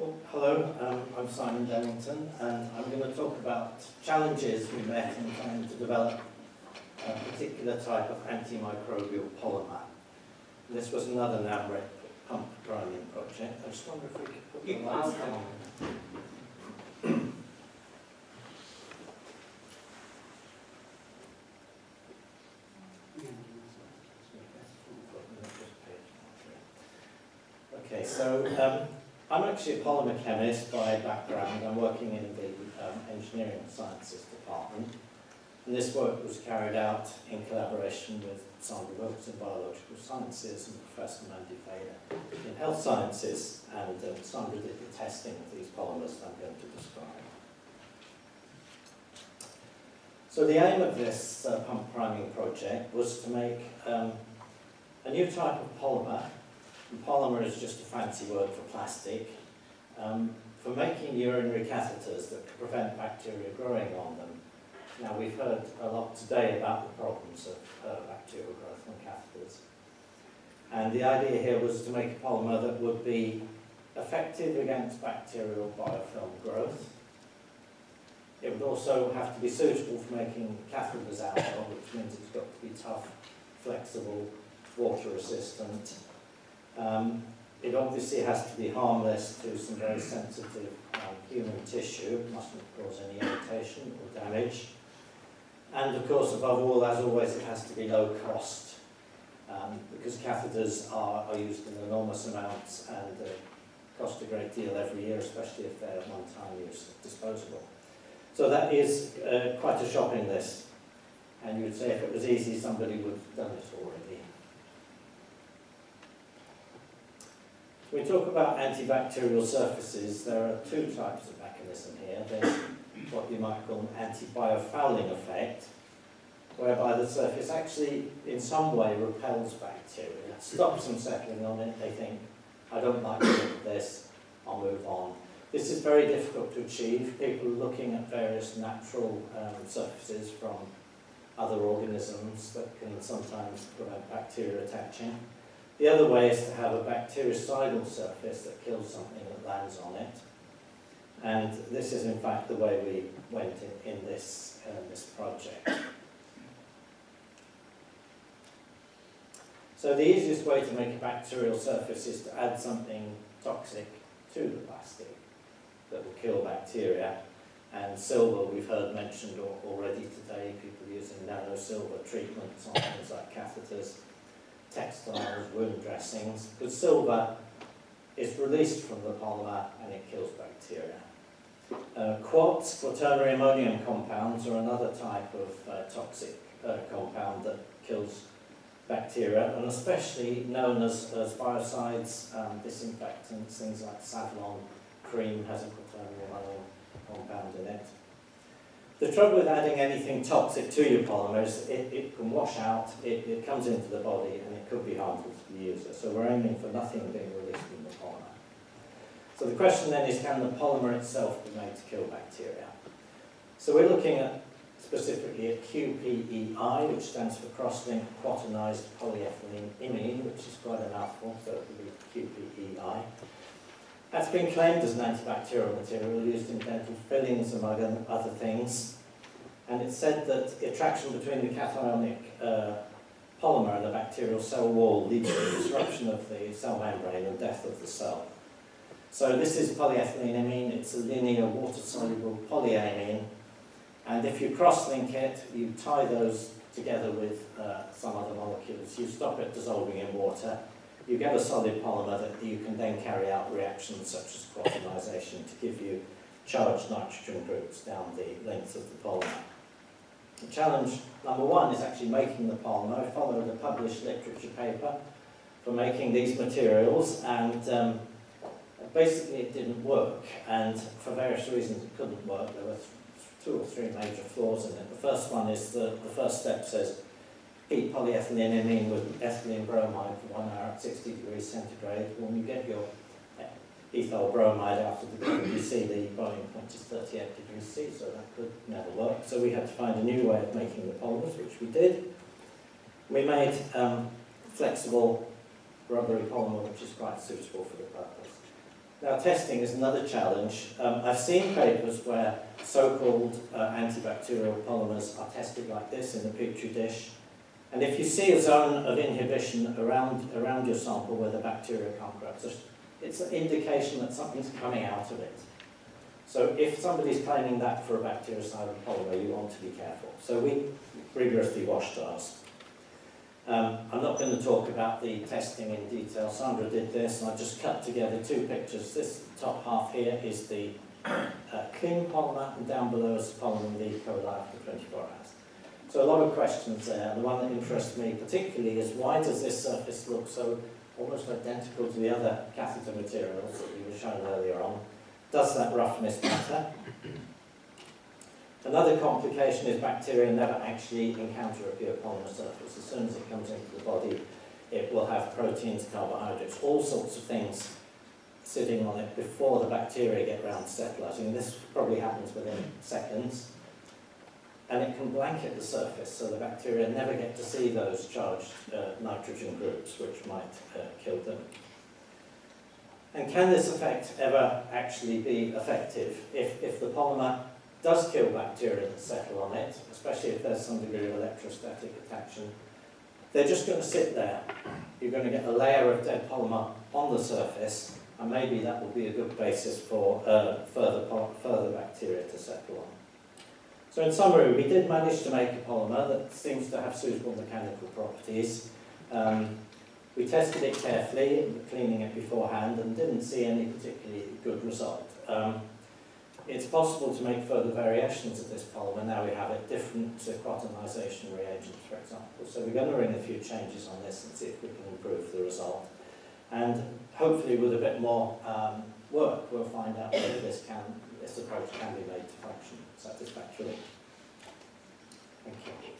Well, hello, um, I'm Simon Dennington, and I'm going to talk about challenges we met in trying to develop a particular type of antimicrobial polymer. This was another NAMRIP pump priming project. I just wonder if we could put the lights on. Okay, so um, I'm actually a polymer chemist by background. I'm working in the um, engineering sciences department. And this work was carried out in collaboration with Sandra Wilkes in biological sciences and Professor Mandy Fader in health sciences. And um, Sandra did the testing of these polymers that I'm going to describe. So the aim of this uh, pump priming project was to make um, a new type of polymer and polymer is just a fancy word for plastic, um, for making urinary catheters that prevent bacteria growing on them. Now, we've heard a lot today about the problems of uh, bacterial growth on catheters. And the idea here was to make a polymer that would be effective against bacterial biofilm growth. It would also have to be suitable for making catheters out of, which means it's got to be tough, flexible, water resistant, um, it obviously has to be harmless to some very sensitive um, human tissue, it mustn't cause any irritation or damage. And of course, above all, as always, it has to be low cost um, because catheters are, are used in enormous amounts and uh, cost a great deal every year, especially if they're one-time use, disposable. So that is uh, quite a shopping list. And you would say if it was easy, somebody would have done it already. We talk about antibacterial surfaces, there are two types of mechanism here. There's what you might call an antibiofouling effect, whereby the surface actually in some way repels bacteria, stops them settling on it, they think, I don't like this, I'll move on. This is very difficult to achieve. People looking at various natural um, surfaces from other organisms that can sometimes prevent bacteria attaching. The other way is to have a bactericidal surface that kills something that lands on it. And this is in fact the way we went in, in this, uh, this project. So the easiest way to make a bacterial surface is to add something toxic to the plastic that will kill bacteria. And silver, we've heard mentioned already today, people using nano silver treatments on things like catheters textiles, wound dressings, because silver is released from the polymer and it kills bacteria. Uh, quats, quaternary ammonium compounds, are another type of uh, toxic uh, compound that kills bacteria, and especially known as, as biocides, um, disinfectants, things like Savlon cream has a quaternary ammonium compound in it. The trouble with adding anything toxic to your polymers, it, it can wash out, it, it comes into the body, and it could be harmful to the user. So we're aiming for nothing being released from the polymer. So the question then is, can the polymer itself be made to kill bacteria? So we're looking at specifically at QPEI, which stands for cross-linked quaternized polyethylene imine, which is quite a mouthful, so it would be QPEI. That's been claimed as an antibacterial material used in dental fillings, among other things. And it's said that the attraction between the cationic uh, polymer and the bacterial cell wall leads to the disruption of the cell membrane and death of the cell. So this is polyethyleneimine. It's a linear water-soluble polyamine. And if you cross-link it, you tie those together with uh, some other molecules. You stop it dissolving in water, you get a solid polymer that you can then carry out reactions such as quaternization to give you charged nitrogen groups down the length of the polymer. The challenge number one is actually making the polymer. I followed a published literature paper for making these materials and um, basically it didn't work and for various reasons it couldn't work. There were two or three major flaws in it. The first one is that the first step says heat polyethylene with ethylene bromide for one hour at 60 degrees centigrade. When you get your ethyl bromide after the cooking, you see the boiling point is 38 degrees C, so that could never work. So we had to find a new way of making the polymers, which we did. We made um, flexible rubbery polymer, which is quite suitable for the purpose. Now, testing is another challenge. Um, I've seen papers where so-called uh, antibacterial polymers are tested like this in a petri dish. And if you see a zone of inhibition around, around your sample where the bacteria can't grow, it's an indication that something's coming out of it. So if somebody's claiming that for a bactericidal polymer, you want to be careful. So we rigorously washed ours. Um, I'm not going to talk about the testing in detail. Sandra did this, and I just cut together two pictures. This top half here is the uh, clean polymer, and down below is the polymer with E. coli after 24 hours. So a lot of questions there. The one that interests me particularly is why does this surface look so almost identical to the other catheter materials that you were shown earlier on? Does that roughness matter? Another complication is bacteria never actually encounter a pure polymer surface. As soon as it comes into the body, it will have proteins, carbohydrates, all sorts of things sitting on it before the bacteria get around to settlizing. This probably happens within seconds. And it can blanket the surface, so the bacteria never get to see those charged uh, nitrogen groups, which might uh, kill them. And can this effect ever actually be effective? If, if the polymer does kill bacteria that settle on it, especially if there's some degree of electrostatic attraction, they're just going to sit there. You're going to get a layer of dead polymer on the surface, and maybe that will be a good basis for uh, further, further bacteria to settle on. So in summary, we did manage to make a polymer that seems to have suitable mechanical properties. Um, we tested it carefully, cleaning it beforehand, and didn't see any particularly good result. Um, it's possible to make further variations of this polymer. Now we have it different to quaternization reagents, for example. So we're going to bring a few changes on this and see if we can improve the result. And hopefully with a bit more um, work, we'll find out whether this, can, this approach can be made to function satisfactorily. Thank you.